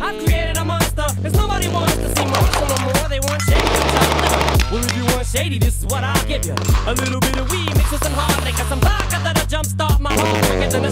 I've created a monster, cause nobody wants to see monster no more. They want shady. Well, if you want shady, this is what I'll give you. A little bit of weed mixed with some hard liquor, some vodka that'll jumpstart my heart quicker than a